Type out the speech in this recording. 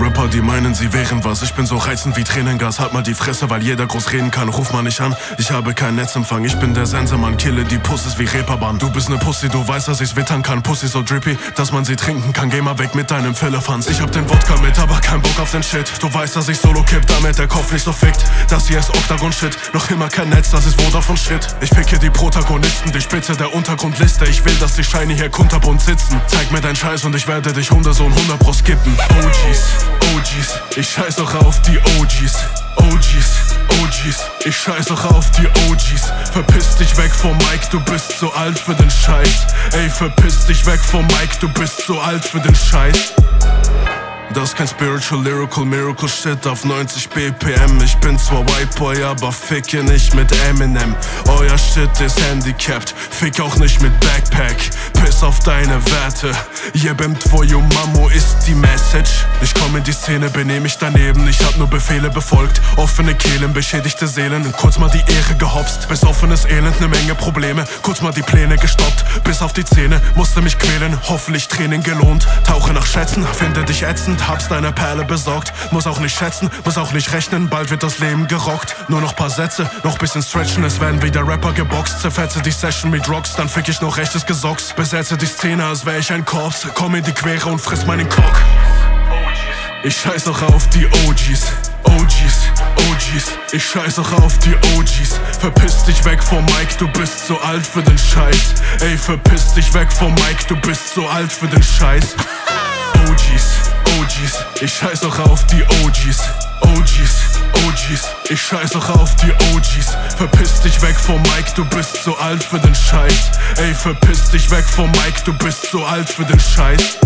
Rapper, die meinen, sie wären was. Ich bin so reizend wie Tränengas. Halt mal die Fresse, weil jeder groß reden kann. Ruf mal nicht an, ich habe keinen Netzempfang. Ich bin der Sensemann, kille die Pussys wie Reeperbahn. Du bist ne Pussy, du weißt, dass ich's wittern kann. Pussy so drippy, dass man sie trinken kann. Geh mal weg mit deinem Philippans. Ich hab den Wodka mit, aber kein Bock auf den Shit. Du weißt, dass ich solo kipp, damit der Kopf nicht so fickt. Das hier ist Octagon-Shit, noch immer kein Netz, das ist Vodafone Shit. Ich ficke die Protagonisten, die Spitze der Untergrundliste. Ich will, dass die Scheine hier kunterbunt sitzen. Zeig mir deinen Scheiß und ich werde dich Hundesohn 100 pro skippen. OGs, OGs, ich scheiß auch auf die OGs. OGs, OGs, ich scheiß auch auf die OGs. Verpiss dich weg vom Mike, du bist so alt für den Scheiß. Ey, verpiss dich weg vom Mike, du bist so alt für den Scheiß. Das ist kein Spiritual, Lyrical, Miracle Shit auf 90 BPM. Ich bin zwar White Boy, aber ficke nicht mit Eminem. Euer Shit ist handicapped, fick auch nicht mit Backpack. Piss auf deine Werte. Jebem twoju Mamo ist die Message. Ich in die Szene, benehm mich daneben. Ich hab nur Befehle befolgt. Offene Kehlen, beschädigte Seelen. Kurz mal die Ehre gehopst. Bis offenes Elend, ne Menge Probleme. Kurz mal die Pläne gestoppt. Bis auf die Zähne, musste mich quälen. Hoffentlich Training gelohnt. Tauche nach Schätzen, finde dich ätzend hab's deiner Perle besorgt. Muss auch nicht schätzen, muss auch nicht rechnen, bald wird das Leben gerockt. Nur noch paar Sätze, noch bisschen stretchen, es werden wieder Rapper geboxt. Zerfetze die Session mit Rocks, dann fick ich noch rechtes Gesocks. Besetze die Szene, als wär ich ein Korps. Komm in die Quere und friss meinen Cock. Ich scheiß auch auf die OGs. OGs, OGs, ich scheiß auch auf die OGs. Verpiss dich weg vom Mike, du bist so alt für den Scheiß. Ey, verpiss dich weg vom Mike, du bist so alt für den Scheiß. OGs, OGs, ich scheiß auch auf die OGs. OGs, OGs, ich scheiß auch auf die OGs. Verpiss dich weg vom Mike, du bist so alt für den Scheiß. Ey, verpiss dich weg vom Mike, du bist so alt für den Scheiß.